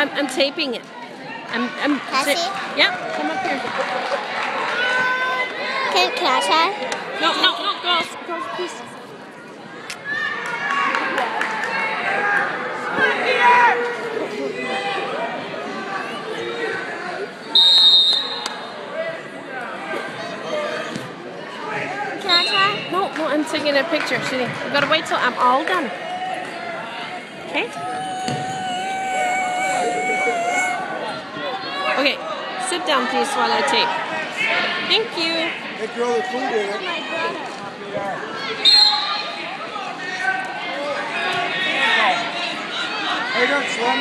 I'm, I'm taping it. I'm, I'm. Cassie? si- yeah, come up here. Can, can I try? No, no, no, girls, girls, please. Can I try? No, no, I'm taking a picture. Shitty. You gotta wait till I'm all done. Okay, sit down please while I take. Thank you. They throw the food in it. How you doing, Slim?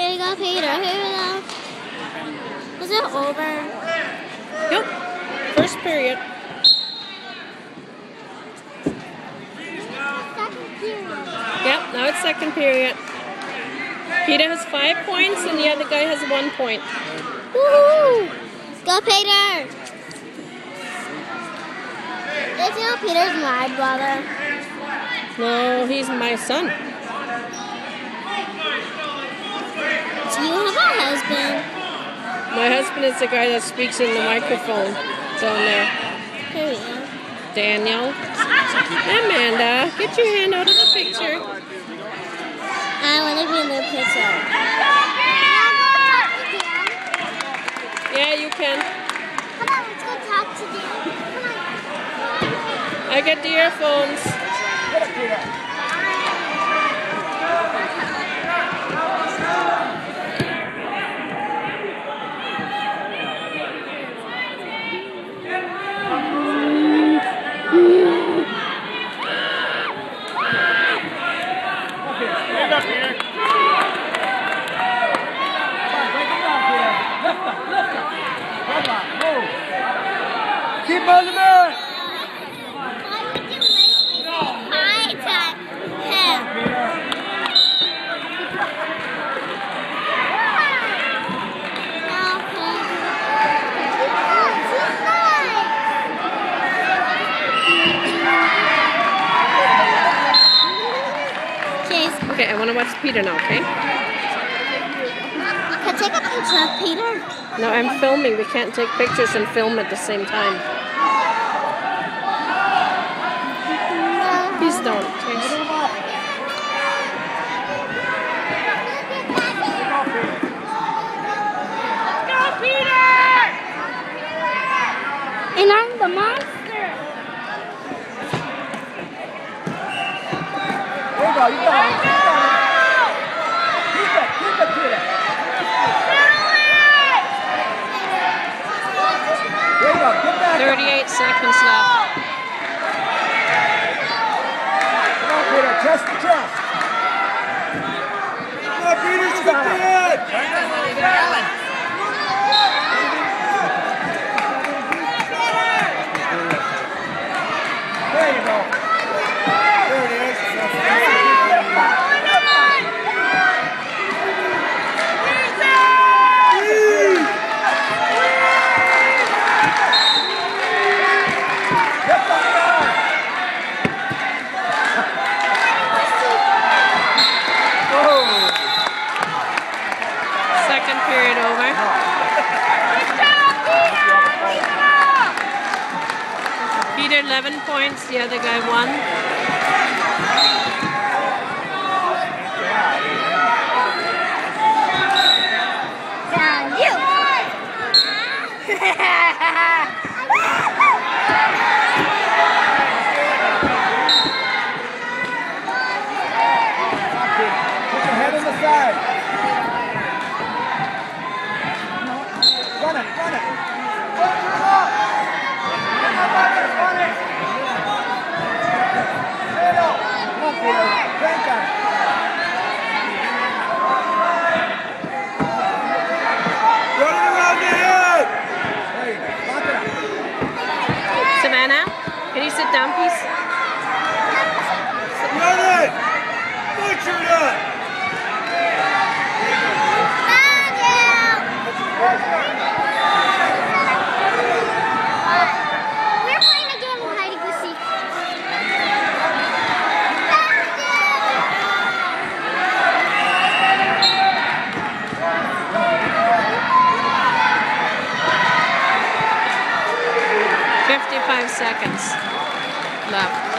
Here you go, Peter. Here you go. Is it over? Yep. First period. Yep, now it's second period. Peter has five points and the other guy has one point. Woohoo! Go, Peter! Did you know Peter's my brother? No, he's my son. Do you have a husband? My husband is the guy that speaks in the microphone down there. Here we go. Daniel. Amanda, get your hand out of the picture. I want to be in the picture. Yeah, you can. Come on, let's go talk to them. Come on. I get the earphones. Get up, Peter. Stand up, Peter. Come on, break it down, Peter. Lift up, lift up. Come on, move. Keep on the mat. Why would you make me say hi to him? Chase, Okay, I want to watch Peter now, okay? can I take a picture of Peter? No, I'm filming. We can't take pictures and film at the same time. Please don't. Chase. And I'm the monster. There you go, you got it. Keep it, keep it, Peter. There you go, get back. 38 seconds left. Come on, Peter, chest to chest. Come on, Peter, skip the head. There you go. There it is. Get that down. Whoa. Second period over. Peter 11 points, the other guy 1. And you. Put your head on the side. Run it, run it. sit down, please? We're playing a game of hide. Fifty-five seconds. Left.